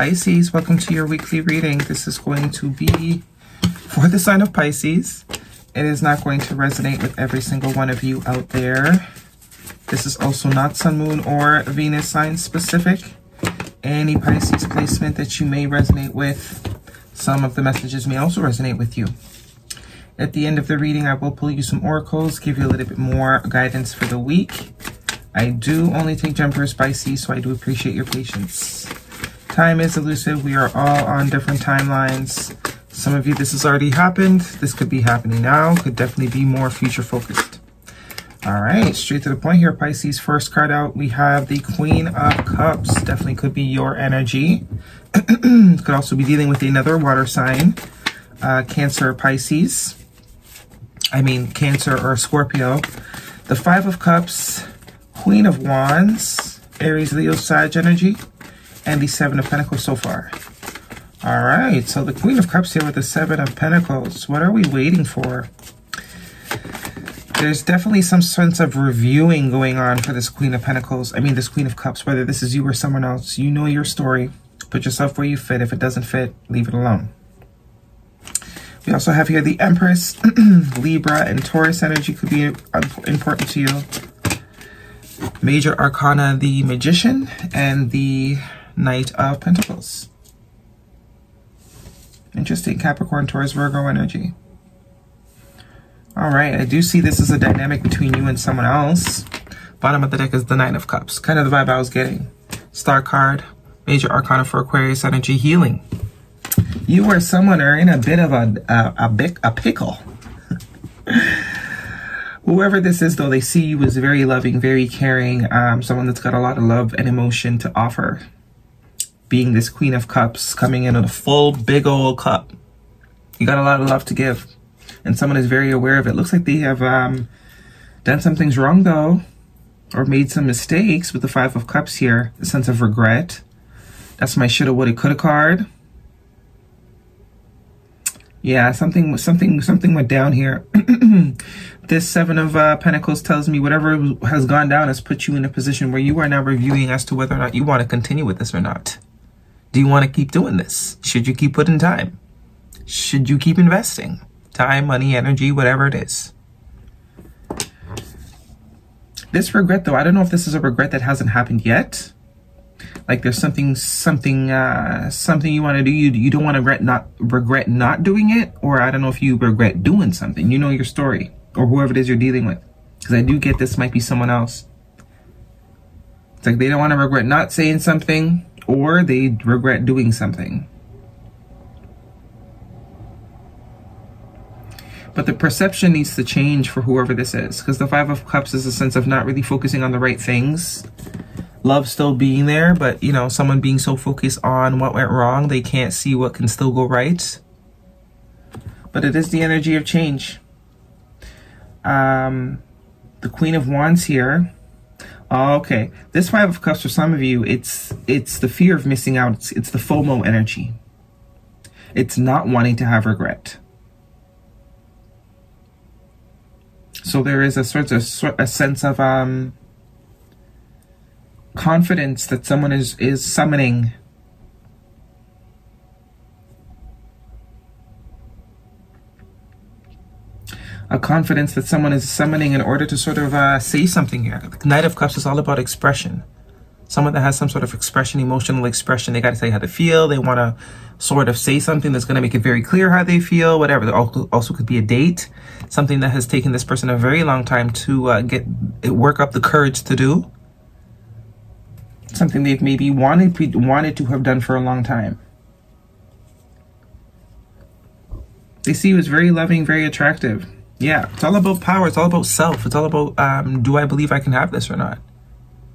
Pisces, welcome to your weekly reading. This is going to be for the sign of Pisces. It is not going to resonate with every single one of you out there. This is also not Sun, Moon, or Venus sign specific. Any Pisces placement that you may resonate with, some of the messages may also resonate with you. At the end of the reading, I will pull you some oracles, give you a little bit more guidance for the week. I do only take jumpers Pisces, so I do appreciate your patience. Time is elusive. We are all on different timelines. Some of you, this has already happened. This could be happening now. Could definitely be more future focused. All right, straight to the point here, Pisces. First card out, we have the Queen of Cups. Definitely could be your energy. could also be dealing with another water sign, uh, Cancer, Pisces. I mean, Cancer or Scorpio. The Five of Cups, Queen of Wands, Aries, Leo, Sag energy, and the Seven of Pentacles so far. All right, so the Queen of Cups here with the Seven of Pentacles. What are we waiting for? There's definitely some sense of reviewing going on for this Queen of Pentacles. I mean, this Queen of Cups, whether this is you or someone else. You know your story. Put yourself where you fit. If it doesn't fit, leave it alone. We also have here the Empress, Libra, and Taurus energy could be important to you. Major Arcana, the Magician, and the Knight of Pentacles. Interesting. Capricorn, Taurus, Virgo energy. All right. I do see this as a dynamic between you and someone else. Bottom of the deck is the Nine of Cups. Kind of the vibe I was getting. Star card. Major Arcana for Aquarius energy. Healing. You or someone are in a bit of a, a, a, a pickle. Whoever this is, though, they see you as very loving, very caring, um, someone that's got a lot of love and emotion to offer being this Queen of Cups, coming in with a full big old cup. You got a lot of love to give. And someone is very aware of it. Looks like they have um, done some things wrong, though, or made some mistakes with the Five of Cups here. A sense of regret. That's my shoulda, woulda, coulda card. Yeah, something, something, something went down here. this Seven of uh, Pentacles tells me whatever has gone down has put you in a position where you are now reviewing as to whether or not you want to continue with this or not. Do you want to keep doing this? Should you keep putting time? Should you keep investing? Time, money, energy, whatever it is. This regret, though, I don't know if this is a regret that hasn't happened yet. Like there's something, something, uh, something you want to do. You, you don't want to regret not, regret not doing it. Or I don't know if you regret doing something. You know your story or whoever it is you're dealing with. Because I do get this might be someone else. It's like they don't want to regret not saying something or they regret doing something. But the perception needs to change for whoever this is. Because the Five of Cups is a sense of not really focusing on the right things. Love still being there, but, you know, someone being so focused on what went wrong, they can't see what can still go right. But it is the energy of change. Um, the Queen of Wands here okay. This Five of Cups for some of you, it's it's the fear of missing out. It's, it's the FOMO energy. It's not wanting to have regret. So there is a sort of a sense of um, confidence that someone is is summoning a confidence that someone is summoning in order to sort of uh, say something here. The Knight of Cups is all about expression. Someone that has some sort of expression, emotional expression, they got to say how they feel. They want to sort of say something that's going to make it very clear how they feel, whatever. There also could be a date, something that has taken this person a very long time to uh, get work up the courage to do. Something they've maybe wanted wanted to have done for a long time. They see you as very loving, very attractive. Yeah, it's all about power. It's all about self. It's all about um, do I believe I can have this or not?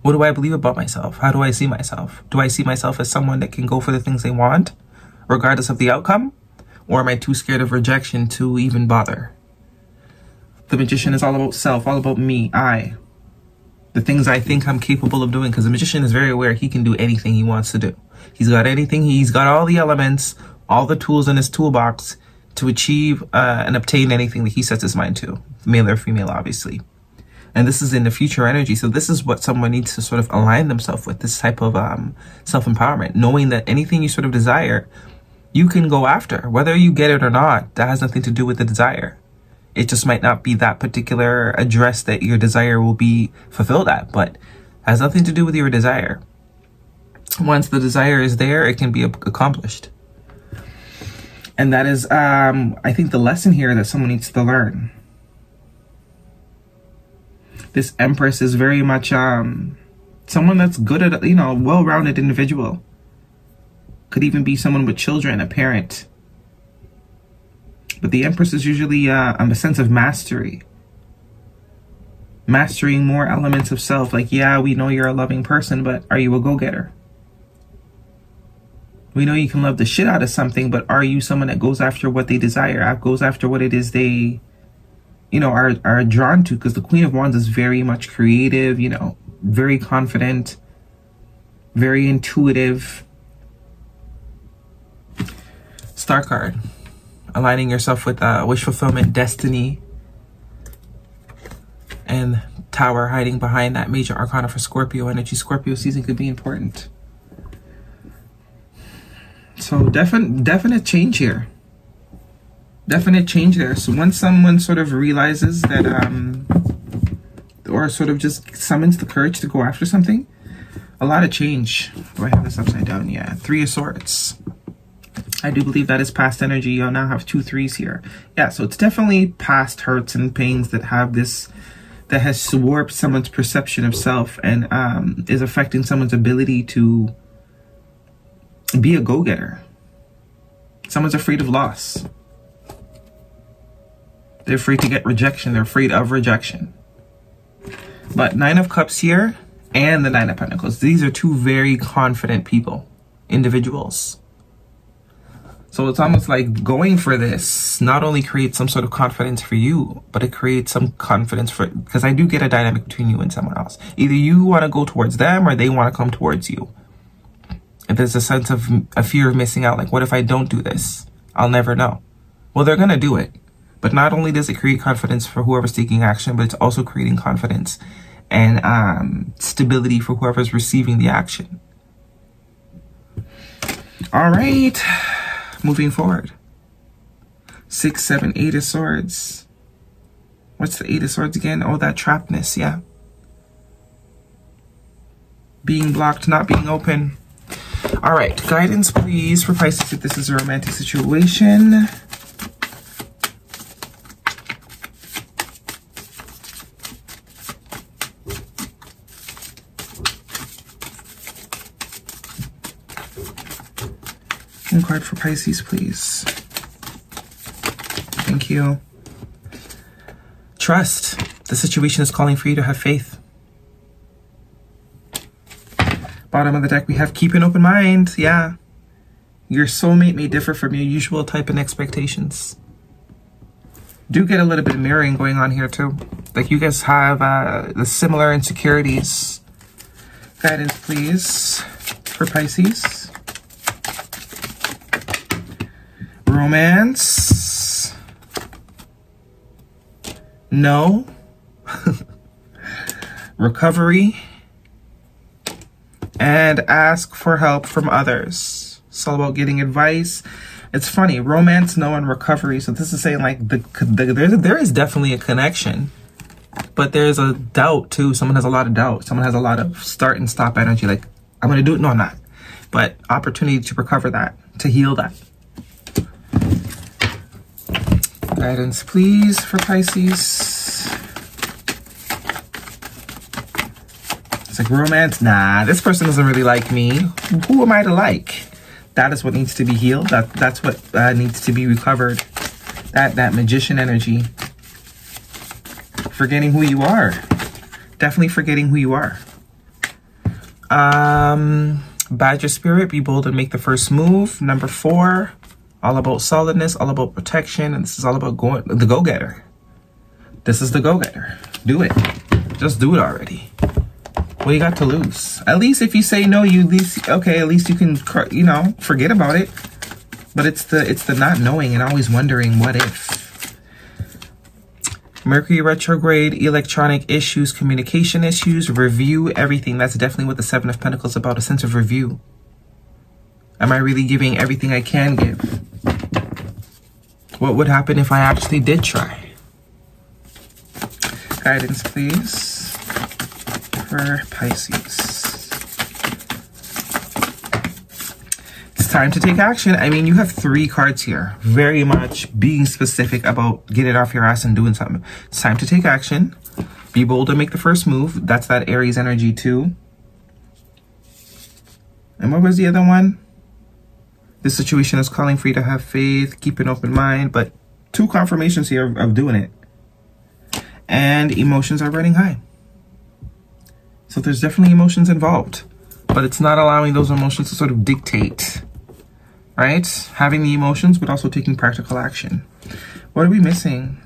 What do I believe about myself? How do I see myself? Do I see myself as someone that can go for the things they want, regardless of the outcome? Or am I too scared of rejection to even bother? The magician is all about self, all about me, I. The things I think I'm capable of doing, because the magician is very aware he can do anything he wants to do. He's got anything, he's got all the elements, all the tools in his toolbox to achieve uh, and obtain anything that he sets his mind to, male or female, obviously. And this is in the future energy. So this is what someone needs to sort of align themselves with, this type of um, self-empowerment, knowing that anything you sort of desire, you can go after. Whether you get it or not, that has nothing to do with the desire. It just might not be that particular address that your desire will be fulfilled at, but has nothing to do with your desire. Once the desire is there, it can be accomplished. And that is, um, I think, the lesson here that someone needs to learn this Empress is very much um, someone that's good at, you know, well-rounded individual. Could even be someone with children, a parent. But the Empress is usually uh, a sense of mastery. Mastering more elements of self. Like, yeah, we know you're a loving person, but are you a go-getter? We know you can love the shit out of something, but are you someone that goes after what they desire, goes after what it is they you know, are, are drawn to because the Queen of Wands is very much creative, you know, very confident, very intuitive. Star card, aligning yourself with uh, wish fulfillment, destiny, and Tower hiding behind that major arcana for Scorpio energy. Scorpio season could be important. So definite, definite change here definite change there. So once someone sort of realizes that, um, or sort of just summons the courage to go after something, a lot of change. Do I have this upside down? Yeah, Three of Swords. I do believe that is past energy. You'll now have two threes here. Yeah, so it's definitely past hurts and pains that have this, that has warped someone's perception of self and um, is affecting someone's ability to be a go-getter. Someone's afraid of loss. They're afraid to get rejection. They're afraid of rejection. But Nine of Cups here and the Nine of Pentacles. These are two very confident people, individuals. So it's almost like going for this not only creates some sort of confidence for you, but it creates some confidence for, because I do get a dynamic between you and someone else. Either you want to go towards them or they want to come towards you. If there's a sense of a fear of missing out, like, what if I don't do this? I'll never know. Well, they're going to do it. But not only does it create confidence for whoever's taking action, but it's also creating confidence and um, stability for whoever's receiving the action. All right, moving forward. Six, seven, eight of swords. What's the eight of swords again? Oh, that trappedness, yeah. Being blocked, not being open. All right, guidance, please, for Pisces if this is a romantic situation. One card for Pisces, please. Thank you. Trust. The situation is calling for you to have faith. Bottom of the deck, we have keep an open mind. Yeah. Your soulmate may differ from your usual type and expectations. Do get a little bit of mirroring going on here too. Like you guys have uh, the similar insecurities. Guidance, please, for Pisces. romance. No. Recovery. And ask for help from others. It's all about getting advice. It's funny, romance, no, and recovery. So this is saying like the, the there's there is definitely a connection, but there's a doubt too. Someone has a lot of doubt. Someone has a lot of start and stop energy. Like I'm gonna do it. No, I'm not. But opportunity to recover that, to heal that. Guidance, please, for Pisces. It's like romance. Nah, this person doesn't really like me. Who am I to like? That is what needs to be healed. That that's what uh, needs to be recovered. That that magician energy. Forgetting who you are. Definitely forgetting who you are. Um, Badger Spirit, be bold and make the first move. Number four all about solidness, all about protection, and this is all about going the go-getter. This is the go-getter. Do it. Just do it already. What you got to lose? At least if you say no, you at least okay. At least you can you know forget about it. But it's the it's the not knowing and always wondering what if. Mercury retrograde, electronic issues, communication issues, review, everything. That's definitely what the Seven of Pentacles is about, a sense of review. Am I really giving everything I can give? What would happen if I actually did try? Guidance, please, for Pisces. It's time to take action. I mean, you have three cards here. Very much being specific about getting off your ass and doing something. It's time to take action. Be bold and make the first move. That's that Aries energy too. And what was the other one? This situation is calling for you to have faith, keep an open mind, but two confirmations here of, of doing it. And emotions are running high. So there's definitely emotions involved, but it's not allowing those emotions to sort of dictate, right? Having the emotions, but also taking practical action. What are we missing?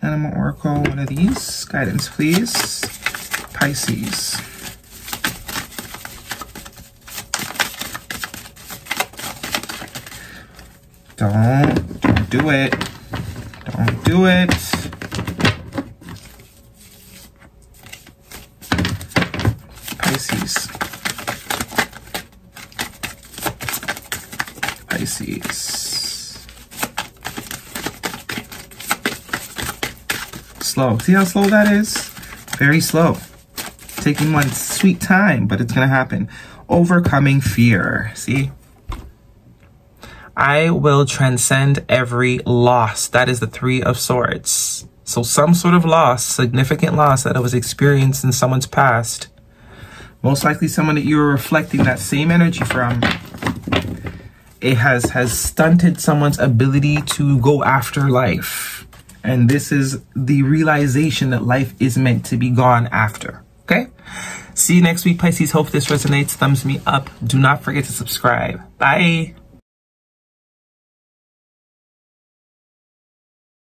Animal Oracle, one of these. Guidance, please. Pisces. Don't, don't do it. Don't do it. Pisces. Pisces. Slow. See how slow that is? Very slow. Taking one sweet time, but it's going to happen. Overcoming fear. See? I will transcend every loss. That is the Three of Swords. So some sort of loss, significant loss that I was experienced in someone's past. Most likely someone that you're reflecting that same energy from. It has, has stunted someone's ability to go after life. And this is the realization that life is meant to be gone after. Okay? See you next week, Pisces. Hope this resonates. Thumbs me up. Do not forget to subscribe. Bye.